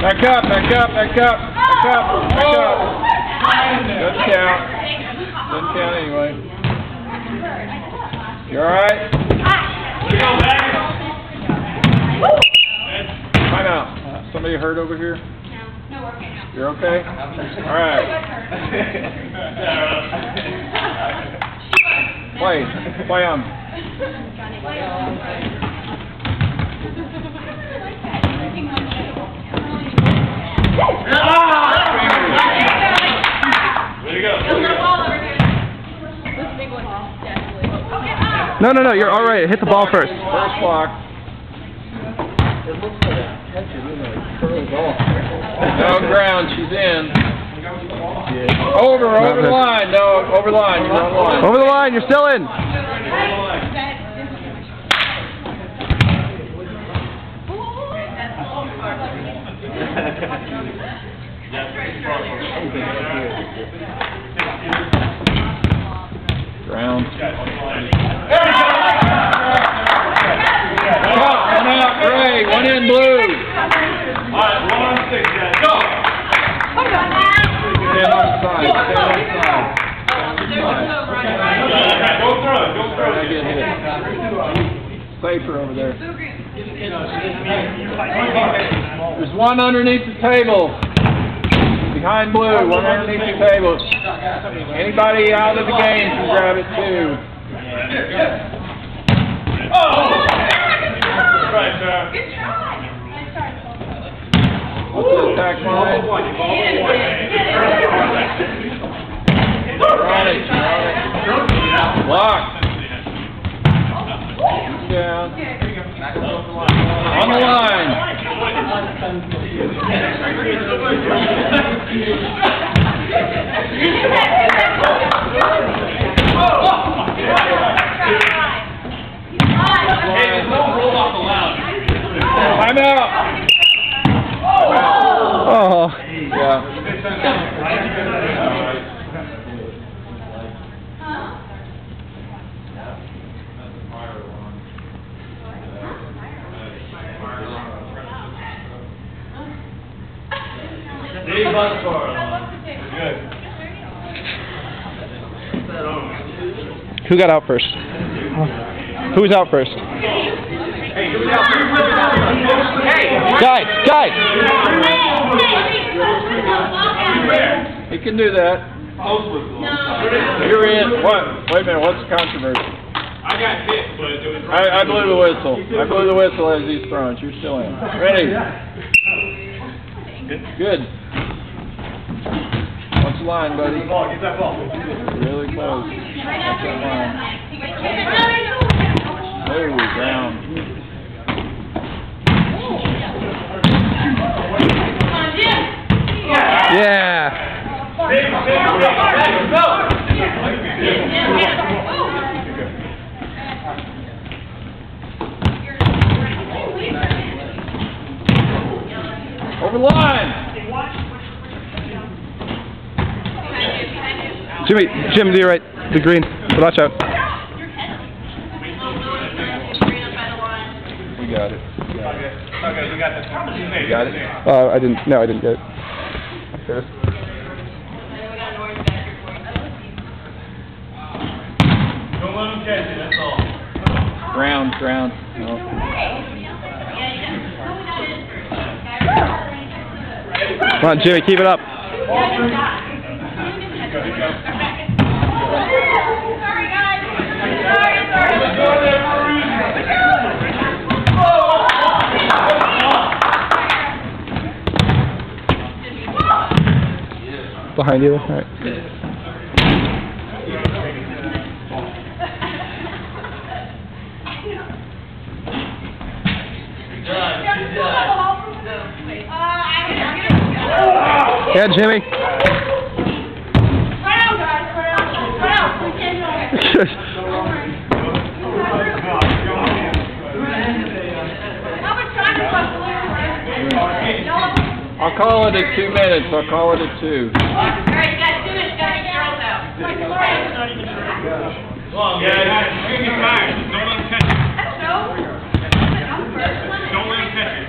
Back up, back up, back up, back up, back up. Doesn't count. Doesn't count anyway. You alright? Time out. Somebody hurt over here? You're okay? Alright. Play. Play on. No, no, no, you're all right. Hit the ball first. First block. No ground, she's in. Over, over the line. No, over the line. You're on line. Over the line, you're still in. Ground. Gray. One in blue. All right, Stand on the side. Stand on the side. I get hit. Safer over there. There's one underneath the table. Behind blue, one underneath the table. Anybody out of the game can grab it too. Oh! Uh, What's the attack line? You're on it, you're on it. Block. Down. On the line. Time out. Oh. Yeah. Uh, Who got out first? Who's out first? Guys, guys! He can do that. You're in. What? Wait a minute. What's the controversy? I got hit, but it was I, I blew the whistle. I blew the whistle as he's thrown. You're still in. Ready? Good. What's the line, buddy? Ball, get that ball. Really close. What's that line? Oh, down. Over the line. Jimmy, Jim, to your right. The green. Watch out. We got it. Okay, we got this. We got it. Uh, I didn't. No, I didn't get it. Okay. Don't let him catch it, that's all. Ground, ground. No. Come on, Jimmy, keep it up. Behind you. All right. Yeah, Jimmy. I'll call it at two minutes. I'll call it at two. Come on, guys. Bring it back. Don't let him catch it. Don't let him catch it.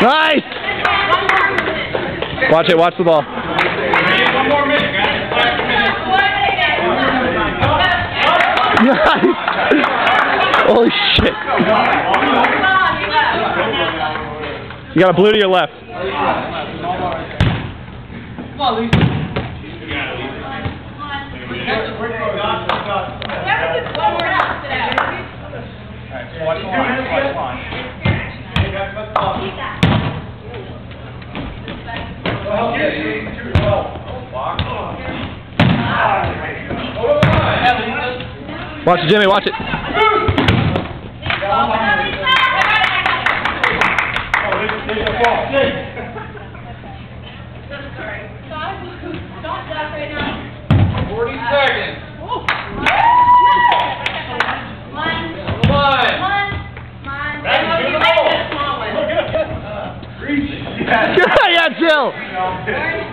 Nice. One more minute. Watch it. Watch the ball. One more minute, guys. Last minute. Nice. Holy shit. You got a blue to your left. Watch the line, watch the line. Watch it, Jimmy. Watch it. There's, there's a ball. Forty seconds. Yeah, Jill.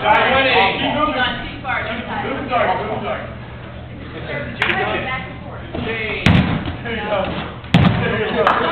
Keep moving. Keep far. Moving you